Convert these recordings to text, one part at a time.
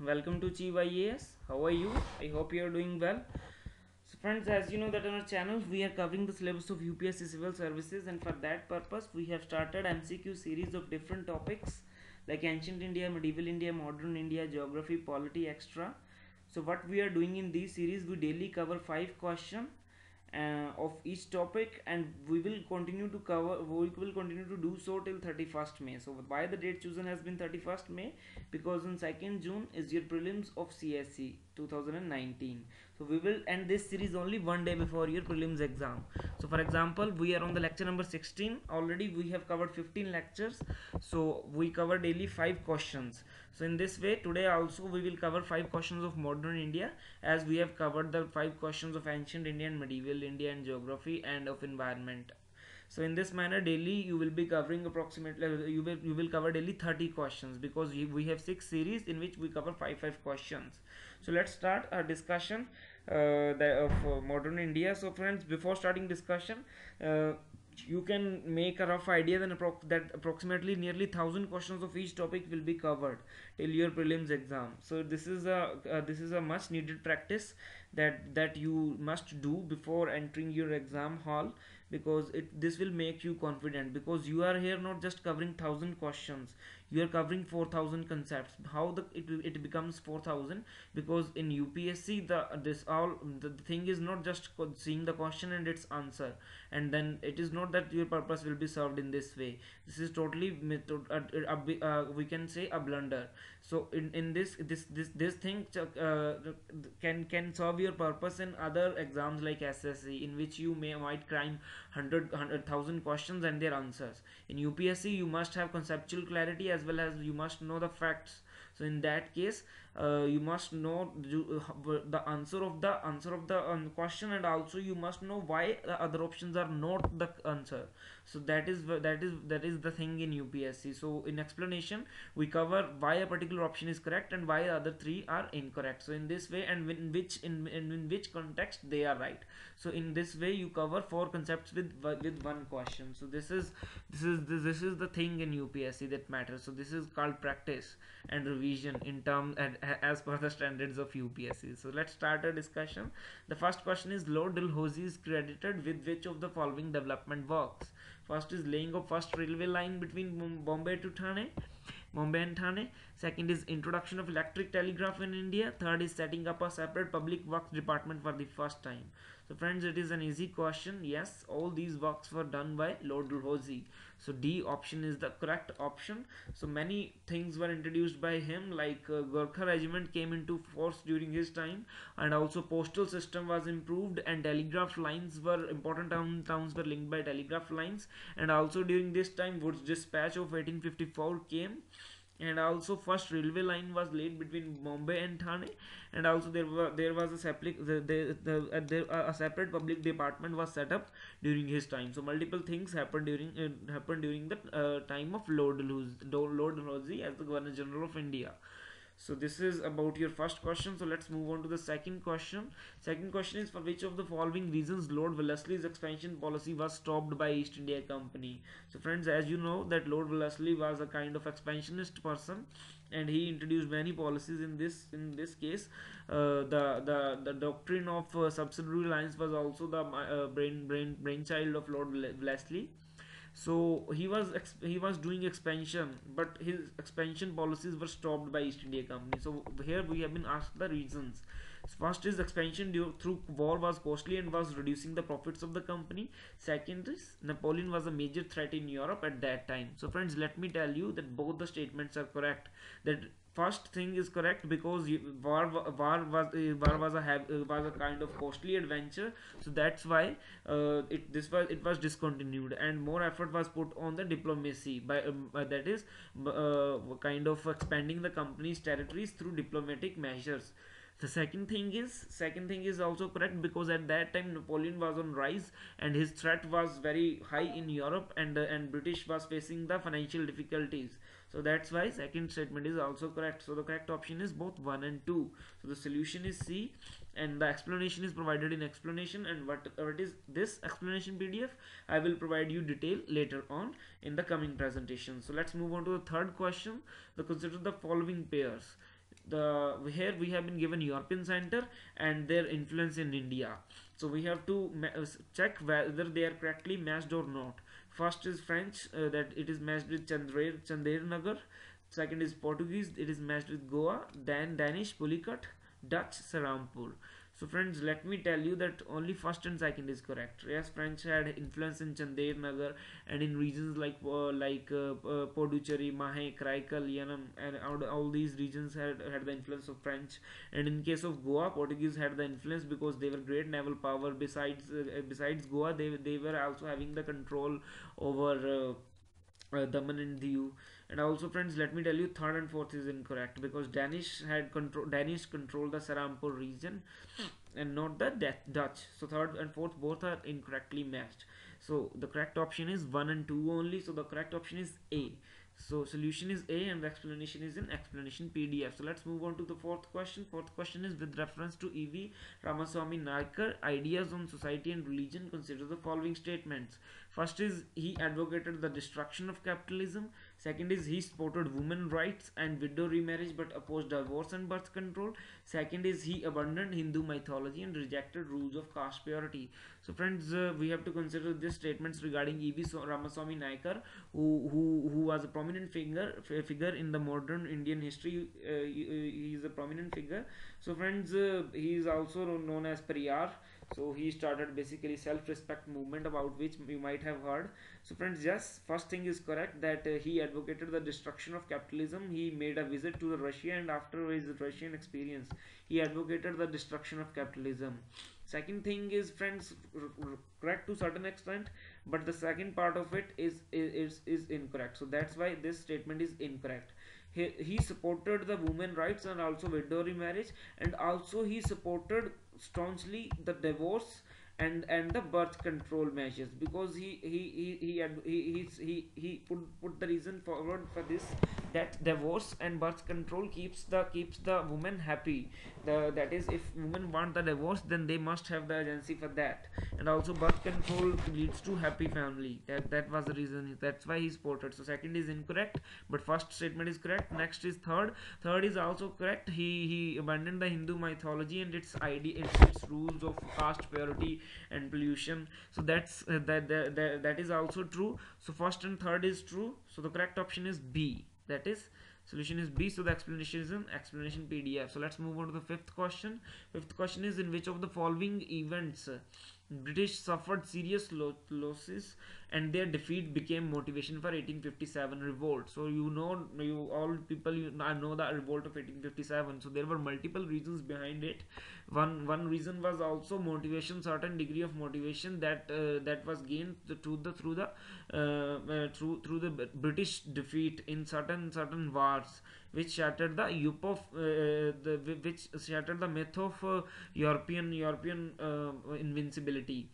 welcome to Achieve How are you? I hope you are doing well. So friends, as you know that on our channel we are covering the syllabus of UPSC Civil Services and for that purpose we have started MCQ series of different topics like ancient India, medieval India, modern India, geography, polity, extra. So what we are doing in this series we daily cover 5 question uh, of each topic and we will continue to cover we will continue to do so till 31st may. So why the date chosen has been 31st may? Because on 2nd june is your prelims of cse 2019 so we will end this series only one day before your prelims exam. So for example we are on the lecture number 16 already we have covered 15 lectures. So we cover daily five questions. So in this way today also we will cover five questions of modern india as we have covered the five questions of ancient india and medieval india and geography and of environment. So in this manner daily you will be covering approximately you will you will cover daily 30 questions because we have six series in which we cover five five questions. So let's start our discussion the, of uh, modern india. So friends before starting discussion uh, you can make a rough idea appro that approximately nearly thousand questions of each topic will be covered till your prelims exam. So this is a uh, this is a much needed practice that that you must do before entering your exam hall because it this will make you confident. Because you are here not just covering thousand questions you are covering 4000 concepts. How the it, it becomes 4000 because in upsc the this all the, thing is not just seeing the question and its answer. And then it is not that your purpose will be served in this way. This is totally method, uh, uh, uh, we can say a blunder so in, in this this this this thing uh, can can serve your purpose in other exams like ssc in which you may might crime 100 100000 questions and their answers. In upsc you must have conceptual clarity as well as you must know the facts. So in that case uh, you must know uh, the answer of the answer of the um, question and also you must know why the other options are not the answer. So that is that is that is the thing in upsc so in explanation we cover why a particular option is correct and why the other three are incorrect. So in this way and in which in, in, which context they are right. So in this way you cover four concepts with with one question. So this is this is this, this is the thing in upsc that matters. So this is called practice and revision in term and as per the standards of UPSC. So let's start a discussion. The first question is Lord Dalhousie is credited with which of the following development works? First is laying of first railway line between Bombay to Thane. Bombay and Thane. Second is introduction of electric telegraph in India. Third is setting up a separate public works department for the first time. So friends, it is an easy question. Yes, all these works were done by Lord Dalhousie. So d option is the correct option. So many things were introduced by him like uh, Gorkha regiment came into force during his time and also postal system was improved and telegraph lines were important town, towns were linked by telegraph lines. And also during this time Wood's dispatch of 1854 came and also first railway line was laid between Bombay and Thane. And also there were there was a separate the, the, the, uh, there, uh, a separate public department was set up during his time. So multiple things happened during uh, happened during the uh, time of Lord Luz, Lord Dalhousie as the Governor General of India so this is about your first question. So let's move on to the second question. Second question is for which of the following reasons lord wellesley's expansion policy was stopped by east india company? So friends as you know that lord wellesley was a kind of expansionist person and he introduced many policies in this in this case. Uh, the the the doctrine of uh, subsidiary alliance was also the uh, brain brain brainchild of lord wellesley so he was he was doing expansion but his expansion policies were stopped by east india company. So here we have been asked the reasons. First is expansion through war was costly and was reducing the profits of the company. Second is napoleon was a major threat in europe at that time. So friends let me tell you that both the statements are correct that first thing is correct because war war was uh, war was a uh, was a kind of costly adventure. So that's why uh, it this was it was discontinued and more effort was put on the diplomacy by um, that is uh, kind of expanding the company's territories through diplomatic measures. The second thing is second thing is also correct because at that time napoleon was on rise and his threat was very high in europe and uh, and british was facing the financial difficulties so that's why second statement is also correct. So the correct option is both 1 and 2 so the solution is c and the explanation is provided in explanation. And what, what is this explanation pdf i will provide you detail later on in the coming presentation. So let's move on to the third question. The consider the following pairs. The here we have been given European center and their influence in India. So we have to check whether they are correctly matched or not. First is French uh, that it is matched with Chandra Chander Nagar. Second is Portuguese it is matched with Goa. Then Danish Pulicat, Dutch Serampore. So friends, let me tell you that only first and second is correct. Yes, French had influence in Chander Nagar and in regions like uh, like uh, uh, Pondicherry, Mahe, Karaikal, Yanam, and all, all these regions had had the influence of French. And in case of Goa, Portuguese had the influence because they were great naval power. Besides uh, besides Goa, they they were also having the control over. Uh, uh, Daman and Diu and also friends let me tell you third and fourth is incorrect because Danish had control Danish controlled the Serampore region and not the Dutch so third and fourth both are incorrectly matched so the correct option is 1 and 2 only so the correct option is A so solution is A and the explanation is in explanation PDF. So let's move on to the fourth question. Fourth question is with reference to E.V. Ramaswamy Naicker, ideas on society and religion, consider the following statements. First is he advocated the destruction of capitalism. Second is he supported women rights and widow remarriage but opposed divorce and birth control. Second is he abandoned Hindu mythology and rejected rules of caste purity. So friends, uh, we have to consider these statements regarding E.V. Ramaswamy Naicker, who, who, who was a prominent figure figure in the modern Indian history. Uh, he, he, is a prominent figure. So friends, uh, he is also known as Periyar so he started basically self-respect movement about which you might have heard. So friends yes first thing is correct that uh, he advocated the destruction of capitalism. He made a visit to russia and after his russian experience he advocated the destruction of capitalism. Second thing is friends correct to certain extent but the second part of it is is is incorrect. So that's why this statement is incorrect. He, he supported the women rights and also widow remarriage and also he supported staunchly the divorce and and the birth control measures because he he he he he, he, he, he put put the reason forward for this that divorce and birth control keeps the keeps the woman happy. The that is if women want the divorce then they must have the agency for that. And also birth control leads to happy family. That that was the reason. That's why he supported so second is incorrect but first statement is correct. Next is third. Third is also correct. He he abandoned the hindu mythology and its idea its, its rules of caste purity and pollution. So that's uh, that, that that that is also true. So first and third is true. So the correct option is b that is solution is b so the explanation is in explanation pdf so let's move on to the fifth question fifth question is in which of the following events British suffered serious losses and their defeat became motivation for 1857 revolt. So you know, you all people you know the revolt of 1857. So there were multiple reasons behind it. One one reason was also motivation, certain degree of motivation that uh, that was gained through the through the uh, uh, through through the British defeat in certain certain wars which shattered the Yup of uh, the which shattered the myth of uh, European European uh, invincibility.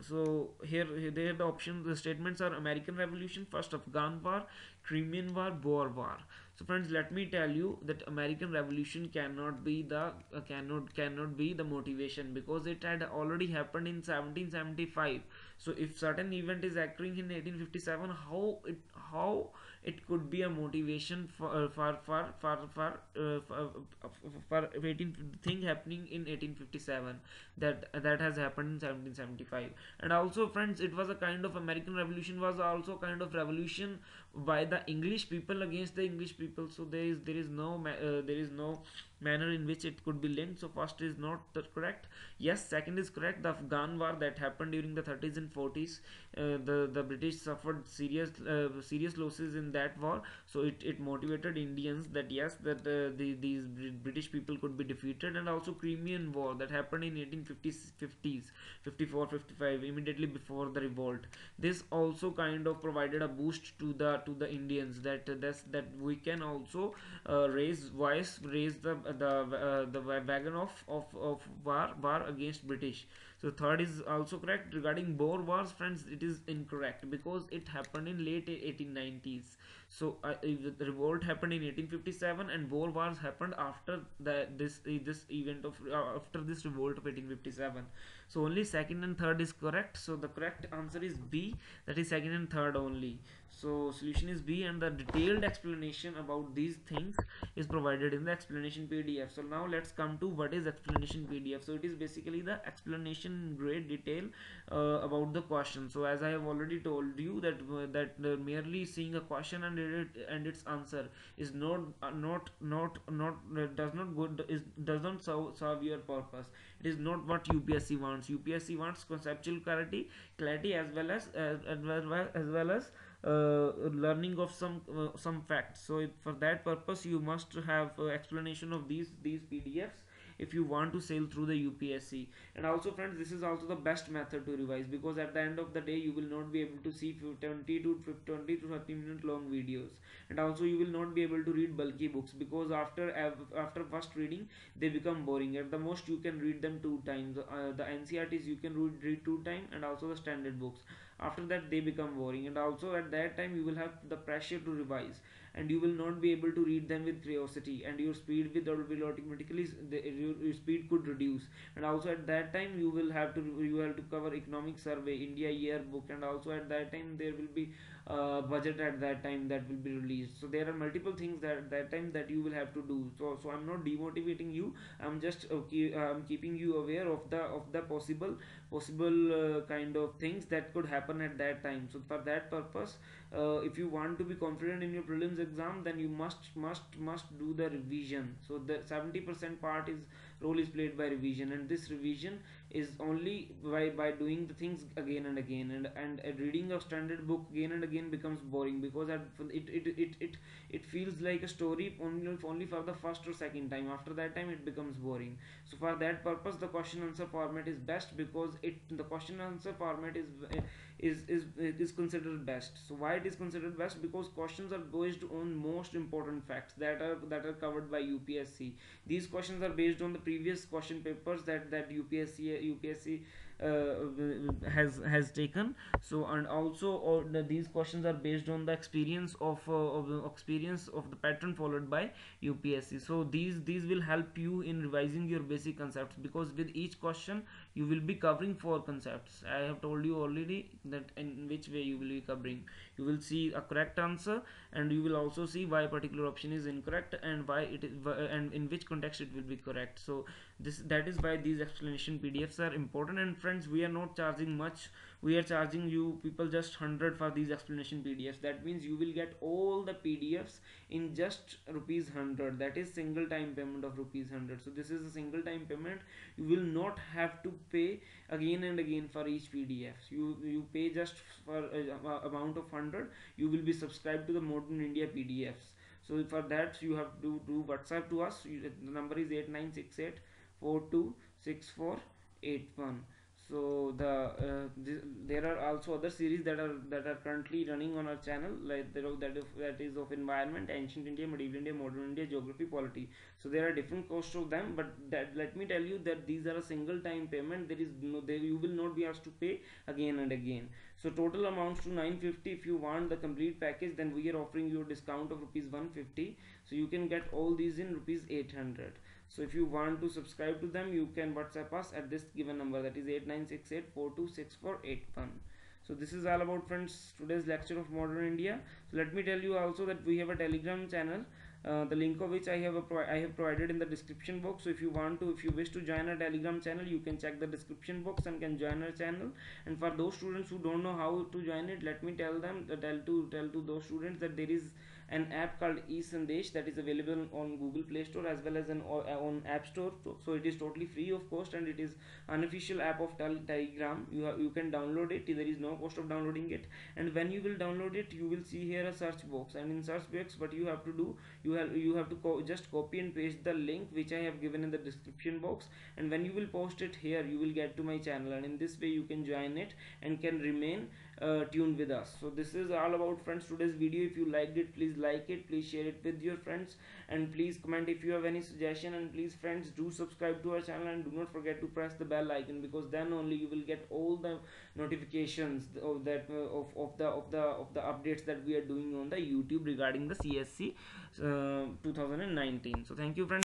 So here, here there the options the statements are American Revolution, first Afghan War, Crimean War, Boer War. So friends, let me tell you that American Revolution cannot be the uh, cannot cannot be the motivation because it had already happened in 1775. So if certain event is occurring in 1857, how it how it could be a motivation for uh, for for for for, uh, for, uh, for 18 thing happening in 1857 that that has happened in 1775 and also friends it was a kind of american revolution was also kind of revolution by the english people against the english people. So there is there is no there is no manner in which it could be linked so first is not correct. Yes second is correct. The afghan war that happened during the 30s and 40s uh, the the british suffered serious uh, serious losses in that war so it, it motivated indians that yes that uh, the, these british people could be defeated and also crimean war that happened in 1850s 50s 54 55 immediately before the revolt. This also kind of provided a boost to the to the indians that that's that we can also uh, raise voice raise the the uh, the wagon of, of of war war against british so third is also correct. Regarding Boer wars friends it is incorrect because it happened in late 1890s so uh, the revolt happened in 1857 and Boer wars happened after the this this event of uh, after this revolt of 1857 so only second and third is correct. So the correct answer is b. That is second and third only. So solution is b and the detailed explanation about these things is provided in the explanation pdf so now let's come to what is explanation pdf so it is basically the explanation in great detail uh, about the question. So as i have already told you that uh, that uh, merely seeing a question and it and its answer is not uh, not not not uh, does not good is does not serve, serve your purpose. It is not what upsc wants upsc wants conceptual clarity clarity as well as as well as, well as uh, learning of some uh, some facts. So for that purpose you must have uh, explanation of these these pdfs if you want to sail through the UPSC and also friends this is also the best method to revise because at the end of the day you will not be able to see 20 to 20 to 30 minute long videos. And also you will not be able to read bulky books because after after first reading they become boring. At the most you can read them two times. Uh, the NCERTs you can read, read two times and also the standard books. After that they become boring. And also at that time you will have the pressure to revise and you will not be able to read them with curiosity and your speed with will automatically your, speed could reduce. And also at that time you will have to you have to cover economic survey india yearbook and also at that time there will be uh, budget at that time that will be released. So there are multiple things that that time that you will have to do. So so i'm not demotivating you. I'm just okay i'm keeping you aware of the of the possible possible uh, kind of things that could happen at that time. So for that purpose uh, if you want to be confident in your prelims exam then you must must must do the revision. So the 70% part is role is played by revision. And this revision is only by, by doing the things again and again. And and reading a standard book again and again becomes boring because it it it it, it feels like a story only only for the first or second time. After that time it becomes boring. So for that purpose the question answer format is best because it the question answer format is is is is considered best. So why it is considered best? Because questions are based on most important facts that are that are covered by upsc these questions are based on the previous question papers that that upsc upsc uh, has has taken. So and also or the, these questions are based on the experience of, uh, of the experience of the pattern followed by UPSC so these these will help you in revising your basic concepts because with each question you will be covering four concepts. I have told you already that in which way you will be covering. You will see a correct answer and you will also see why a particular option is incorrect and why it is and in which context it will be correct. So this that is why these explanation pdfs are important. And friends we are not charging much we are charging you people just 100 for these explanation pdfs that means you will get all the pdfs in just rupees 100 that is single time payment of rupees 100 so this is a single time payment. You will not have to pay again and again for each pdf you you pay just for uh, a amount of 100 you will be subscribed to the modern india pdfs so for that you have to do whatsapp to us. You, the number is 8968 426481 so the uh, there are also other series that are that are currently running on our channel like there that is, that is of environment ancient india medieval india modern india geography polity. So there are different costs of them but that let me tell you that these are a single time payment. There is no there you will not be asked to pay again and again. So total amounts to 950 if you want the complete package then we are offering you a discount of rupees 150 so you can get all these in rupees 800 so if you want to subscribe to them you can whatsapp us at this given number that is 8968426481 so this is all about friends today's lecture of modern india. So let me tell you also that we have a telegram channel uh, the link of which I have I have provided in the description box. So if you want to if you wish to join our telegram channel you can check the description box and can join our channel. And for those students who don't know how to join it let me tell them tell to tell to those students that there is an app called eSandesh that is available on Google Play Store as well as an, uh, on App Store. So it is totally free of cost and it is unofficial app of Telegram. You you can download it. There is no cost of downloading it. And when you will download it, you will see here a search box. And in search box, what you have to do, you have you have to co just copy and paste the link which I have given in the description box. And when you will post it here, you will get to my channel. And in this way, you can join it and can remain uh, tuned with us. So this is all about friends today's video. If you liked it, please like it please share it with your friends. And please comment if you have any suggestion. And please friends do subscribe to our channel. And do not forget to press the bell icon because then only you will get all the notifications of that uh, of, of the of the of the updates that we are doing on the youtube regarding the cse uh, 2019 so thank you friends